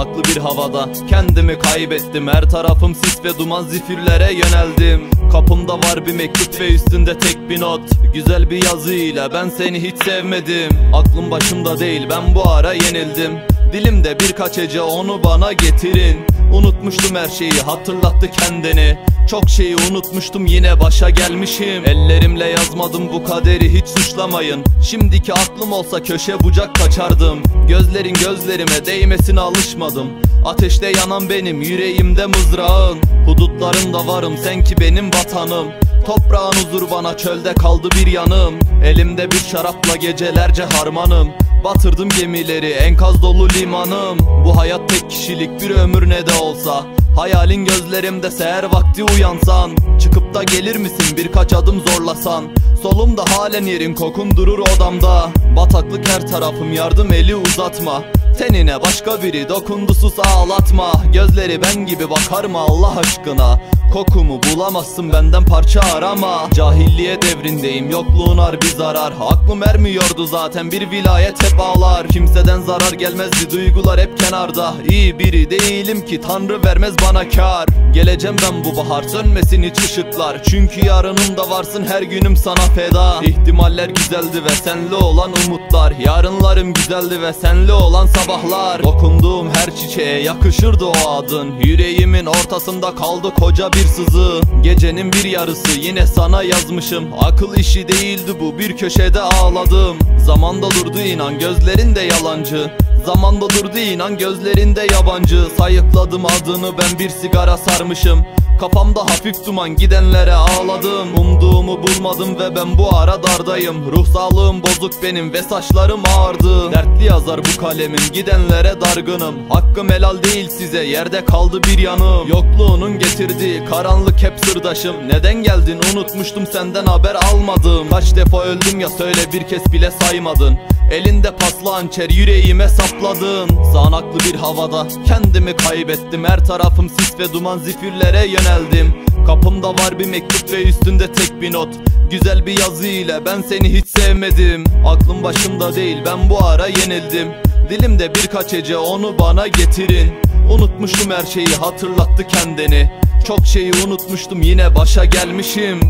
Sağanaklı bir havada kendimi kaybettim. Her tarafım sis ve duman zifirlere yöneldim. Kapımda var bir mektup ve üstünde tek bir not. Güzel bir yazıyla ben seni hiç sevmedim. Aklım başımda değil ben bu ara yenildim. Dilimde birkaç hece onu bana getirin Unutmuştum her şeyi hatırlattı kendini. Çok şeyi unutmuştum yine başa gelmişim. Ellerimle yazmadım bu kaderi hiç suçlamayın. Şimdiki aklım olsa köşe bucak kaçardım. Gözlerin gözlerime değmesine alışmadım. Ateşte yanan benim yüreğimde mızrağın. Hudutlarında varım sen ki benim vatanım. Toprağın huzur bana çölde kaldı bir yanım. Elimde bir şarapla gecelerce harmanım Batırdım gemileri enkaz dolu limanım. Bu hayat tek kişilik bir ömür ne de olsa. Hayalin gözlerimde seher vakti uyansan. Çıkıp da gelir misin birkaç adım zorlasan? Solumda halen yerin kokun durur odamda. Bataklık her tarafım yardım eli uzatma. Tenine başka biri dokundu sus ağlatma. Gözleri ben gibi bakar mı Allah aşkına Kokumu bulamazsın benden parça arama. Cahilliye devrindeyim yokluğun harbi zarar. Aklım ermiyordu zaten bir vilayet hep ağlar. Kimseden zarar gelmezdi duygular hep kenarda. İyi biri değilim ki tanrı vermez bana kar. Geleceğim ben bu bahar sönmesin hiç ışıklar. Çünkü yarınımda varsın her günüm sana feda. İhtimaller güzeldi ve senle olan umutlar. Yarınlarım güzeldi ve senle olan sabahlar. Dokunduğum her çiçeğe yakışırdı o adın. Yüreğimin ortasında kaldı koca bir sızı Gecenin bir yarısı yine sana yazmışım. Akıl işi değildi bu bir köşede ağladım. Zamanda durdu inan gözlerinde yalancı Zamanda durdu inan gözlerinde yabancı. Sayıkladım adını ben bir sigara sarmışım. Kafamda hafif duman gidenlere ağladım. Umduğumu bulmadım ve ben bu ara dardayım. Ruh sağlığım bozuk benim ve saçlarım ağardı Dertli yazar bu kalemim gidenlere dargınım. Hakkım helal değil size yerde kaldı bir yanım. Yokluğunun getirdiği karanlık hep sırdaşım. Neden geldin? Unutmuştum senden haber almadım. Kaç defa öldüm ya söyle bir kez bile saymadın Elinde paslı hançer yüreğime sapladın. Sağanaklı bir havada kendimi kaybettim. Her tarafım sis ve duman zifirlere yöneldim. Kapımda var bir mektup ve üstünde tek bir not. Güzel bir yazı ile ben seni hiç sevmedim. Aklım başımda değil ben bu ara yenildim. Dilimde birkaç hece onu bana getirin. Unutmuştum her şeyi hatırlattı kendini. Çok şeyi unutmuştum yine başa gelmişim